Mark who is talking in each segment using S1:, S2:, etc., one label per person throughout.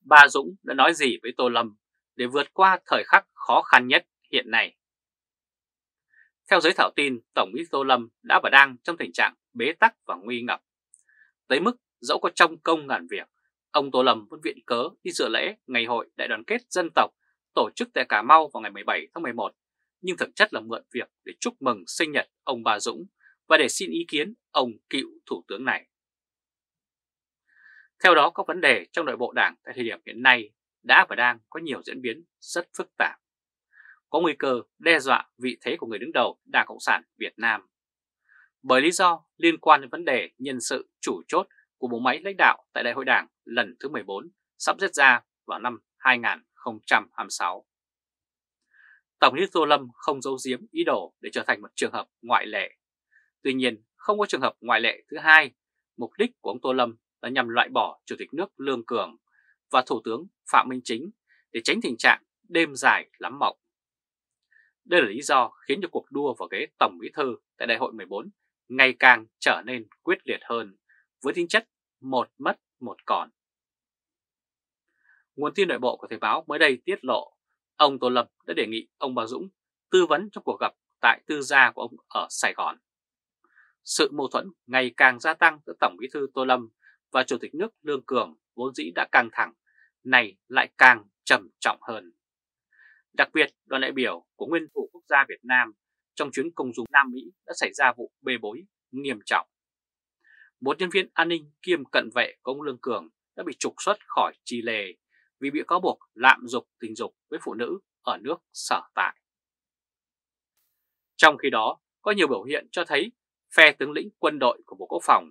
S1: bà Dũng đã nói gì với Tô Lâm để vượt qua thời khắc khó khăn nhất hiện nay? Theo giới thảo tin, Tổng bí Tô Lâm đã và đang trong tình trạng bế tắc và nguy ngập. Tới mức dẫu có trong công ngàn việc, ông Tô Lâm vẫn viện cớ đi dự lễ ngày hội đại đoàn kết dân tộc tổ chức tại Cà Mau vào ngày 17 tháng 11, nhưng thực chất là mượn việc để chúc mừng sinh nhật ông Bà Dũng và để xin ý kiến ông cựu thủ tướng này. Theo đó, các vấn đề trong nội bộ đảng tại thời điểm hiện nay đã và đang có nhiều diễn biến rất phức tạp. Có nguy cơ đe dọa vị thế của người đứng đầu Đảng Cộng sản Việt Nam. Bởi lý do liên quan đến vấn đề nhân sự chủ chốt của bộ máy lãnh đạo tại Đại hội Đảng lần thứ 14 sắp diễn ra vào năm 2026. Tổng bí thư Tô Lâm không giấu giếm ý đồ để trở thành một trường hợp ngoại lệ. Tuy nhiên, không có trường hợp ngoại lệ thứ hai, mục đích của ông Tô Lâm là nhằm loại bỏ Chủ tịch nước Lương Cường và Thủ tướng Phạm Minh Chính để tránh tình trạng đêm dài lắm mộng. Đây là lý do khiến cho cuộc đua vào ghế Tổng Bí Thư tại Đại hội 14 ngày càng trở nên quyết liệt hơn, với tính chất một mất một còn. Nguồn tin nội bộ của Thời báo mới đây tiết lộ, ông Tô Lâm đã đề nghị ông Bà Dũng tư vấn trong cuộc gặp tại tư gia của ông ở Sài Gòn. Sự mâu thuẫn ngày càng gia tăng giữa Tổng Bí thư Tô Lâm và Chủ tịch nước Lương Cường vốn dĩ đã căng thẳng, này lại càng trầm trọng hơn. Đặc biệt, đoàn đại biểu của nguyên thủ quốc gia Việt Nam trong chuyến công du Nam Mỹ đã xảy ra vụ bê bối nghiêm trọng. Một nhân viên an ninh kiêm cận vệ của ông Lương Cường đã bị trục xuất khỏi Chile vì bị cáo buộc lạm dụng tình dục với phụ nữ ở nước sở tại. Trong khi đó, có nhiều biểu hiện cho thấy phe tướng lĩnh quân đội của Bộ Quốc phòng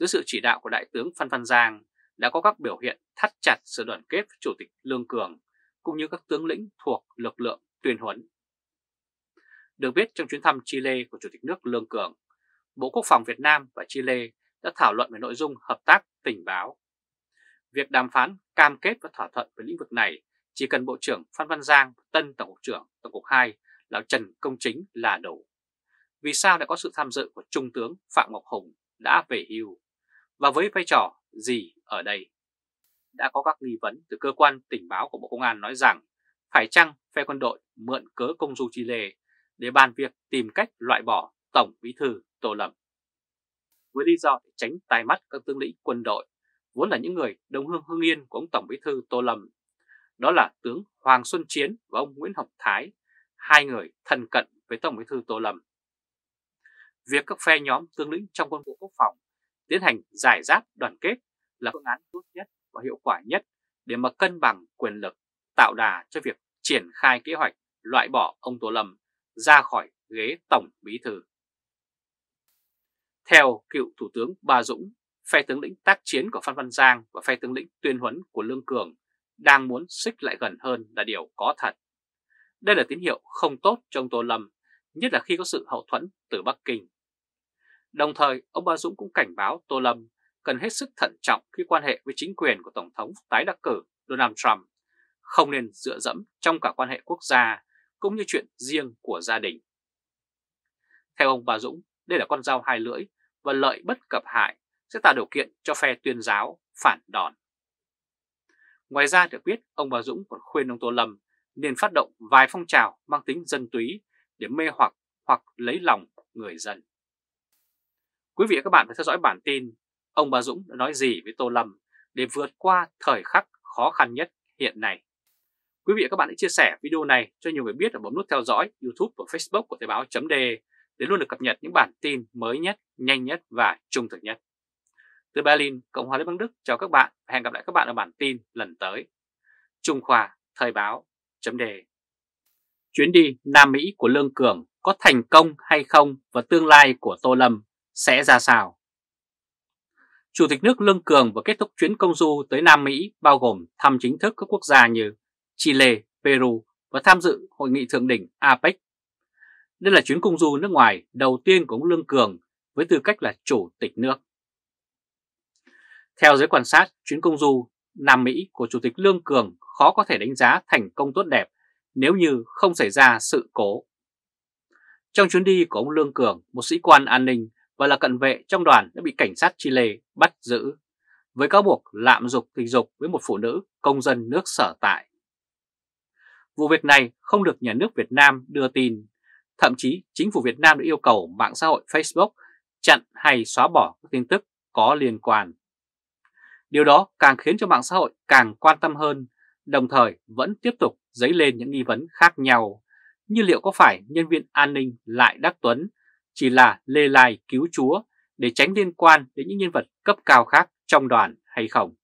S1: dưới sự chỉ đạo của Đại tướng Phan Văn Giang đã có các biểu hiện thắt chặt sự đoàn kết với Chủ tịch Lương Cường cũng như các tướng lĩnh thuộc lực lượng tuyên huấn. Được biết trong chuyến thăm Chile của Chủ tịch nước Lương Cường, Bộ Quốc phòng Việt Nam và Chile đã thảo luận về nội dung hợp tác tình báo. Việc đàm phán cam kết và thỏa thuận về lĩnh vực này chỉ cần Bộ trưởng Phan Văn Giang, tân Tổng cục trưởng Tổng cục 2 là Trần Công Chính là đủ. Vì sao đã có sự tham dự của Trung tướng Phạm Ngọc Hùng đã về hưu? Và với vai trò gì ở đây? Đã có các nghi vấn từ cơ quan tình báo của Bộ Công an nói rằng phải chăng phe quân đội mượn cớ công du Chile để bàn việc tìm cách loại bỏ Tổng Bí thư Tô Lâm. Với lý do để tránh tai mắt các tướng lĩnh quân đội, vốn là những người đồng hương hương yên của ông Tổng Bí thư Tô Lâm, đó là tướng Hoàng Xuân Chiến và ông Nguyễn Học Thái, hai người thân cận với Tổng Bí thư Tô Lâm. Việc các phe nhóm tướng lĩnh trong quân bộ quốc phòng tiến hành giải giáp đoàn kết là phương án tốt nhất và hiệu quả nhất để mà cân bằng quyền lực, tạo đà cho việc triển khai kế hoạch loại bỏ ông Tô Lâm ra khỏi ghế Tổng Bí Thư. Theo cựu Thủ tướng Ba Dũng, phe tướng lĩnh tác chiến của Phan Văn Giang và phe tướng lĩnh tuyên huấn của Lương Cường đang muốn xích lại gần hơn là điều có thật. Đây là tín hiệu không tốt trong Tô Lâm, nhất là khi có sự hậu thuẫn từ Bắc Kinh. Đồng thời, ông Ba Dũng cũng cảnh báo Tô Lâm cần hết sức thận trọng khi quan hệ với chính quyền của Tổng thống tái đắc cử Donald Trump, không nên dựa dẫm trong cả quan hệ quốc gia cũng như chuyện riêng của gia đình. Theo ông Bà Dũng, đây là con dao hai lưỡi và lợi bất cập hại sẽ tạo điều kiện cho phe tuyên giáo phản đòn. Ngoài ra được biết, ông Bà Dũng còn khuyên ông Tô Lâm nên phát động vài phong trào mang tính dân túy để mê hoặc hoặc lấy lòng người dân. Quý vị và các bạn phải theo dõi bản tin ông Bà Dũng đã nói gì với Tô Lâm để vượt qua thời khắc khó khăn nhất hiện nay. Quý vị và các bạn hãy chia sẻ video này cho nhiều người biết và bấm nút theo dõi YouTube và Facebook của Thời báo .de để luôn được cập nhật những bản tin mới nhất, nhanh nhất và trung thực nhất. Từ Berlin, Cộng hòa Liên bang Đức chào các bạn và hẹn gặp lại các bạn ở bản tin lần tới. Trung Khoa Thời báo .de Chuyến đi Nam Mỹ của Lương Cường có thành công hay không và tương lai của Tô Lâm sẽ ra sao? Chủ tịch nước Lương Cường vừa kết thúc chuyến công du tới Nam Mỹ bao gồm thăm chính thức các quốc gia như Chile, Peru và tham dự hội nghị thượng đỉnh APEC. Đây là chuyến công du nước ngoài đầu tiên của ông Lương Cường với tư cách là chủ tịch nước. Theo giới quan sát, chuyến công du Nam Mỹ của Chủ tịch Lương Cường khó có thể đánh giá thành công tốt đẹp nếu như không xảy ra sự cố. Trong chuyến đi của ông Lương Cường, một sĩ quan an ninh và là cận vệ trong đoàn đã bị cảnh sát Chile bắt giữ. với cáo buộc lạm dục tình dục với một phụ nữ công dân nước sở tại. Vụ việc này không được nhà nước Việt Nam đưa tin, thậm chí chính phủ Việt Nam đã yêu cầu mạng xã hội Facebook chặn hay xóa bỏ các tin tức có liên quan. Điều đó càng khiến cho mạng xã hội càng quan tâm hơn, đồng thời vẫn tiếp tục dấy lên những nghi vấn khác nhau, như liệu có phải nhân viên an ninh Lại Đắc Tuấn chỉ là lê lai cứu chúa để tránh liên quan đến những nhân vật cấp cao khác trong đoàn hay không.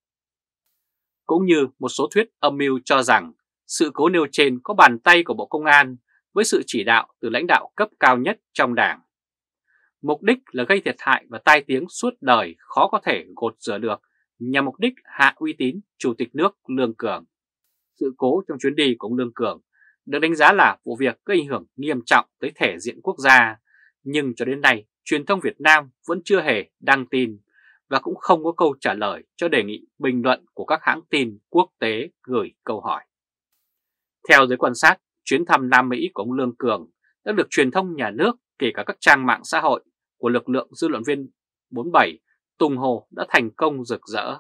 S1: Cũng như một số thuyết âm mưu cho rằng sự cố nêu trên có bàn tay của Bộ Công an với sự chỉ đạo từ lãnh đạo cấp cao nhất trong đảng. Mục đích là gây thiệt hại và tai tiếng suốt đời khó có thể gột rửa được nhằm mục đích hạ uy tín Chủ tịch nước Lương Cường. Sự cố trong chuyến đi của ông Lương Cường được đánh giá là vụ việc gây ảnh hưởng nghiêm trọng tới thể diện quốc gia, nhưng cho đến nay truyền thông Việt Nam vẫn chưa hề đăng tin và cũng không có câu trả lời cho đề nghị bình luận của các hãng tin quốc tế gửi câu hỏi. Theo giới quan sát, chuyến thăm Nam Mỹ của ông Lương Cường đã được truyền thông nhà nước kể cả các trang mạng xã hội của lực lượng dư luận viên 47 Tùng Hồ đã thành công rực rỡ.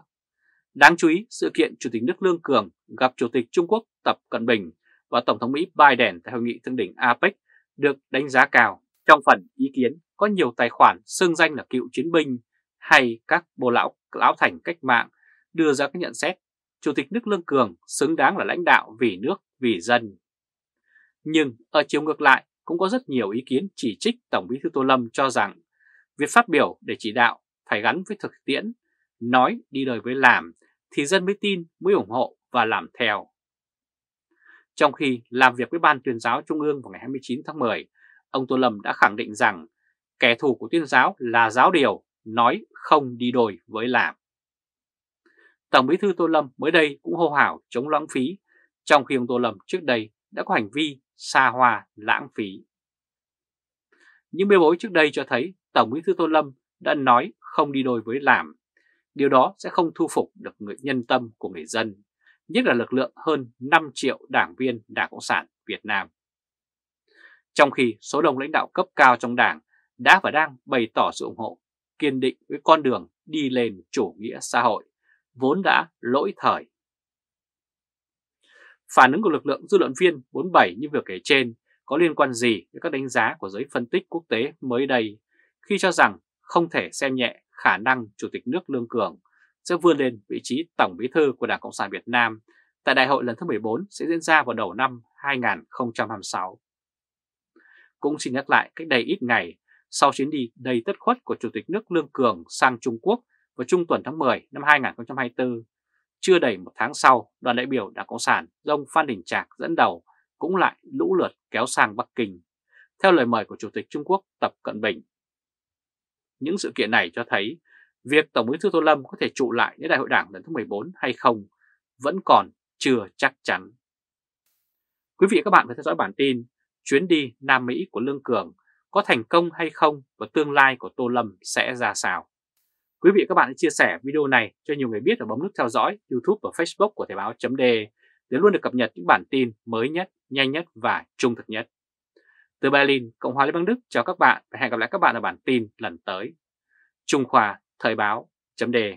S1: Đáng chú ý, sự kiện Chủ tịch nước Lương Cường gặp Chủ tịch Trung Quốc Tập Cận Bình và Tổng thống Mỹ Biden tại hội nghị thượng đỉnh APEC được đánh giá cao. Trong phần ý kiến có nhiều tài khoản xưng danh là cựu chiến binh hay các bồ lão lão thành cách mạng đưa ra các nhận xét Chủ tịch nước Lương Cường xứng đáng là lãnh đạo vì nước, vì dân. Nhưng ở chiều ngược lại cũng có rất nhiều ý kiến chỉ trích Tổng bí thư Tô Lâm cho rằng việc phát biểu để chỉ đạo phải gắn với thực tiễn, nói đi đời với làm thì dân mới tin, mới ủng hộ và làm theo. Trong khi làm việc với Ban tuyên giáo Trung ương vào ngày 29 tháng 10, ông Tô Lâm đã khẳng định rằng kẻ thù của tuyên giáo là giáo điều, nói không đi đôi với làm. Tổng bí thư Tô Lâm mới đây cũng hô hào chống lãng phí, trong khi ông Tô Lâm trước đây đã có hành vi xa hoa lãng phí. Những bê bối trước đây cho thấy Tổng bí thư Tô Lâm đã nói không đi đôi với làm. Điều đó sẽ không thu phục được người nhân tâm của người dân, nhất là lực lượng hơn 5 triệu đảng viên Đảng Cộng sản Việt Nam. Trong khi số đông lãnh đạo cấp cao trong đảng đã và đang bày tỏ sự ủng hộ, kiên định với con đường đi lên chủ nghĩa xã hội, vốn đã lỗi thời. Phản ứng của lực lượng dư luận viên 47 như việc kể trên có liên quan gì với các đánh giá của giới phân tích quốc tế mới đây khi cho rằng không thể xem nhẹ khả năng Chủ tịch nước Lương Cường sẽ vươn lên vị trí Tổng bí thư của Đảng Cộng sản Việt Nam tại đại hội lần thứ 14 sẽ diễn ra vào đầu năm 2026. Cũng xin nhắc lại cách đây ít ngày, sau chuyến đi đầy tất khuất của Chủ tịch nước Lương Cường sang Trung Quốc vào trung tuần tháng 10 năm 2024, chưa đầy một tháng sau, đoàn đại biểu Đảng Cộng sản do ông Phan Đình Trạc dẫn đầu cũng lại lũ lượt kéo sang Bắc Kinh, theo lời mời của Chủ tịch Trung Quốc Tập Cận Bình. Những sự kiện này cho thấy việc Tổng bí thư Tô Lâm có thể trụ lại đến đại hội đảng lần thứ 14 hay không vẫn còn chưa chắc chắn. Quý vị và các bạn vừa theo dõi bản tin chuyến đi Nam Mỹ của Lương Cường có thành công hay không và tương lai của Tô Lâm sẽ ra sao. Quý vị và các bạn hãy chia sẻ video này cho nhiều người biết và bấm nút theo dõi YouTube và Facebook của Thời báo .de để luôn được cập nhật những bản tin mới nhất, nhanh nhất và trung thực nhất. Từ Berlin, Cộng hòa Liên bang Đức chào các bạn và hẹn gặp lại các bạn ở bản tin lần tới. Trung Khoa Thời báo .de